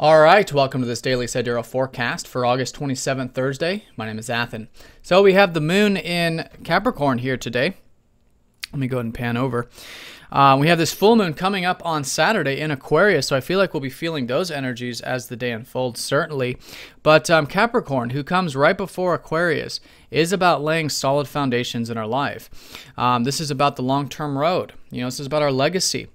All right, welcome to this daily sidereal forecast for August 27th, Thursday. My name is Athen. So we have the moon in Capricorn here today. Let me go ahead and pan over. Uh, we have this full moon coming up on Saturday in Aquarius, so I feel like we'll be feeling those energies as the day unfolds, certainly. But um, Capricorn, who comes right before Aquarius, is about laying solid foundations in our life. Um, this is about the long term road. You know, this is about our legacy.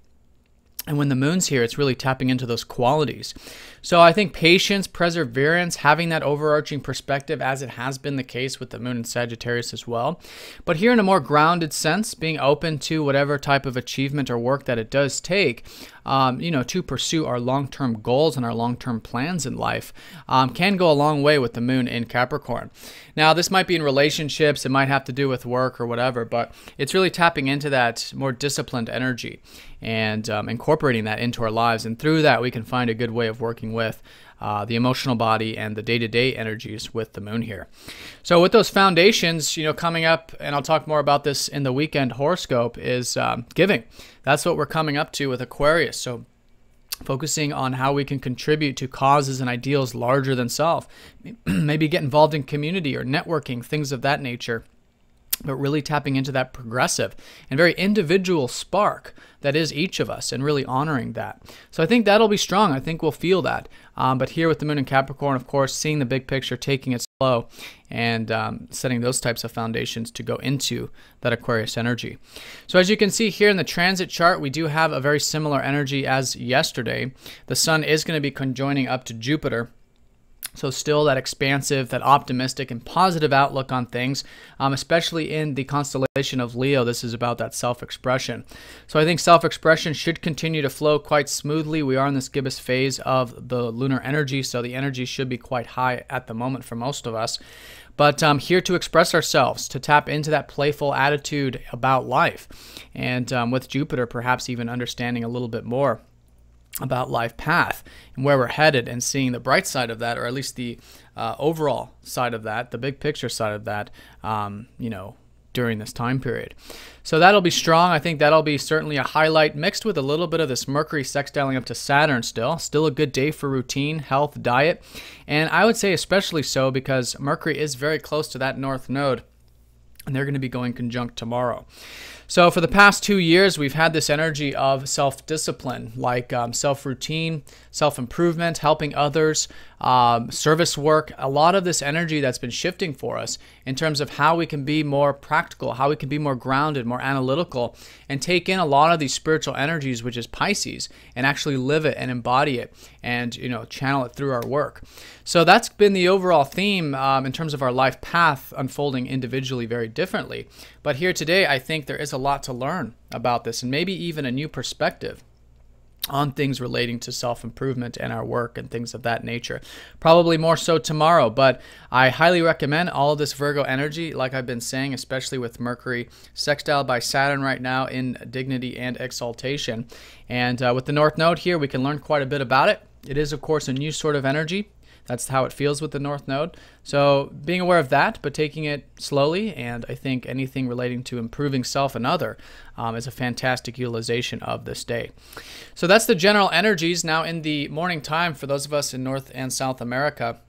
And when the moon's here, it's really tapping into those qualities. So I think patience, perseverance, having that overarching perspective, as it has been the case with the moon in Sagittarius as well. But here, in a more grounded sense, being open to whatever type of achievement or work that it does take, um, you know, to pursue our long-term goals and our long-term plans in life, um, can go a long way with the moon in Capricorn. Now, this might be in relationships, it might have to do with work or whatever, but it's really tapping into that more disciplined energy and um, incorporating that into our lives. And through that, we can find a good way of working with uh, the emotional body and the day-to-day energies with the moon here. So with those foundations, you know, coming up, and I'll talk more about this in the weekend horoscope, is um, giving. That's what we're coming up to with Aquarius. So focusing on how we can contribute to causes and ideals larger than self. Maybe get involved in community or networking, things of that nature but really tapping into that progressive and very individual spark that is each of us and really honoring that. So I think that'll be strong. I think we'll feel that. Um, but here with the moon in Capricorn, of course, seeing the big picture, taking it slow, and um, setting those types of foundations to go into that Aquarius energy. So as you can see here in the transit chart, we do have a very similar energy as yesterday. The sun is going to be conjoining up to Jupiter. So, still that expansive, that optimistic, and positive outlook on things, um, especially in the constellation of Leo. This is about that self expression. So, I think self expression should continue to flow quite smoothly. We are in this gibbous phase of the lunar energy, so the energy should be quite high at the moment for most of us. But um, here to express ourselves, to tap into that playful attitude about life, and um, with Jupiter, perhaps even understanding a little bit more about life path and where we're headed and seeing the bright side of that or at least the uh, overall side of that the big picture side of that um, you know during this time period. So that'll be strong. I think that'll be certainly a highlight mixed with a little bit of this mercury sextiling up to saturn still. Still a good day for routine health diet. And i would say especially so because mercury is very close to that north node and they're going to be going conjunct tomorrow so, for the past two years, we've had this energy of self discipline, like um, self routine, self improvement, helping others, um, service work. A lot of this energy that's been shifting for us in terms of how we can be more practical, how we can be more grounded, more analytical, and take in a lot of these spiritual energies, which is Pisces, and actually live it and embody it and, you know, channel it through our work. So, that's been the overall theme um, in terms of our life path unfolding individually very differently. But here today, I think there is a lot to learn about this and maybe even a new perspective on things relating to self improvement and our work and things of that nature. Probably more so tomorrow, but I highly recommend all of this Virgo energy, like I've been saying, especially with Mercury sextile by Saturn right now in dignity and exaltation. And uh, with the North Node here, we can learn quite a bit about it. It is, of course, a new sort of energy. That's how it feels with the North Node. So being aware of that, but taking it slowly, and I think anything relating to improving self and other um, is a fantastic utilization of this day. So that's the general energies. Now in the morning time for those of us in North and South America,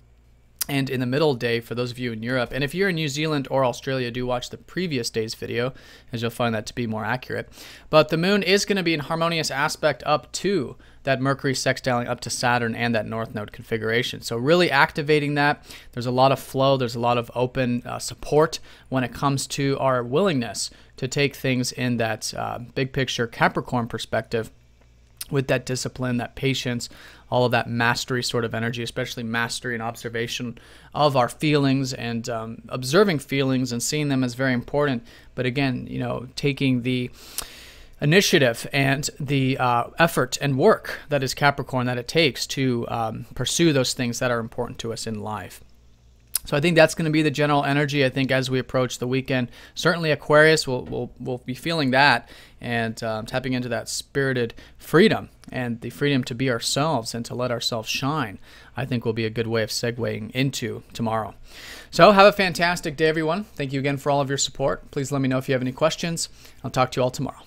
and in the middle day for those of you in Europe. And if you're in New Zealand or Australia, do watch the previous day's video, as you'll find that to be more accurate. But the moon is going to be in harmonious aspect up to that Mercury sextiling up to Saturn and that North Node configuration. So really activating that. There's a lot of flow. There's a lot of open uh, support when it comes to our willingness to take things in that uh, big picture Capricorn perspective with that discipline, that patience, all of that mastery sort of energy, especially mastery and observation of our feelings and um, observing feelings and seeing them as very important. But again, you know, taking the initiative and the uh, effort and work that is Capricorn that it takes to um, pursue those things that are important to us in life. So I think that's going to be the general energy. I think as we approach the weekend, certainly Aquarius will will will be feeling that and um, tapping into that spirited freedom and the freedom to be ourselves and to let ourselves shine. I think will be a good way of segueing into tomorrow. So have a fantastic day, everyone. Thank you again for all of your support. Please let me know if you have any questions. I'll talk to you all tomorrow.